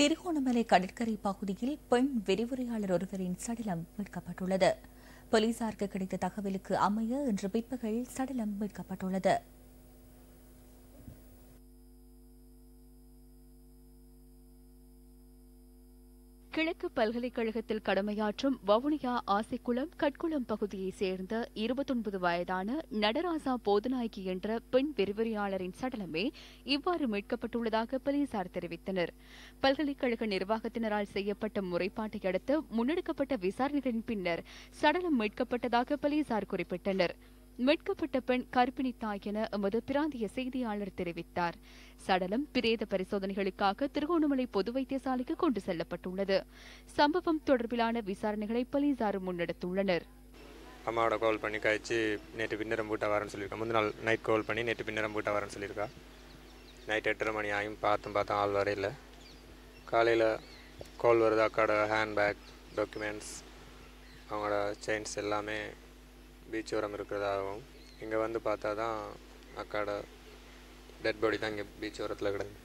திருகோணமலை கடற்கரை பகுதியில் பெண் விரிவுரையாளர் ஒருவரின் சடலம் மீட்கப்பட்டுள்ளது. போலீசாருக்கு கிடைத்த தகவலுக்கு அமைய இன்று பிற்பகல் சடலம் மீட்கப்பட்டுள்ளது. கிழக்கு பல்கலைக்கழகத்தில் கடமையாற்றும் வவுனியா ஆசைக்குளம் கட்குளம் பகுதியைச் சேர்ந்த இருபத்தொன்பது வயதான நடராசா போதநாயகி என்ற பெண் விரிவுரையாளரின் சடலமே இவ்வாறு மீட்கப்பட்டுள்ளதாக போலீசார் தெரிவித்தனர். பல்கலைக்கழக நிர்வாகத்தினரால் செய்யப்பட்ட முறைப்பாட்டை அடுத்து முன்னெடுக்கப்பட்ட விசாரணைகளின் பின்னர் சடலம் மீட்கப்பட்டதாக போலீசார் குறிப்பிட்டனர். மீட்கப்பட்ட பெண் கர்ப்பிணி தாய் என எமது பிராந்திய செய்தியாளர் தெரிவித்தார். சடலம் பிரேத பரிசோதனைகளுக்காக திருகோணமலை பொது வைத்தியசாலைக்கு கொண்டு செல்லப்பட்டுள்ளது. சம்பவம் தொடர்பிலான விசாரணைகளை போலீசார் முன்னெடுத்துள்ளனர். அம்மாவோட கால் பண்ணி கழிச்சு நேற்று பின்னரம் பூட்டா வரேன்னு சொல்லியிருக்கா. முந்தின நாள் நைட் கால் பண்ணி நேற்று பின்னரம் பூட்டா வரேன்னு சொல்லியிருக்கா. நைட் எட்டரை மணி ஆகியும் பார்த்தும் பார்த்தோம் ஆள் வரையில். காலையில் கால் வருது அக்காவோட ஹேண்ட்பேக் டாக்குமெண்ட்ஸ் அவங்களோட செயின்ஸ் எல்லாமே பீச் ஓரம் இருக்கிறதாகவும் இங்கே வந்து பார்த்தா தான் அக்காட டெட் பாடி தான் இங்கே பீச் ஓரத்தில் கிடந்து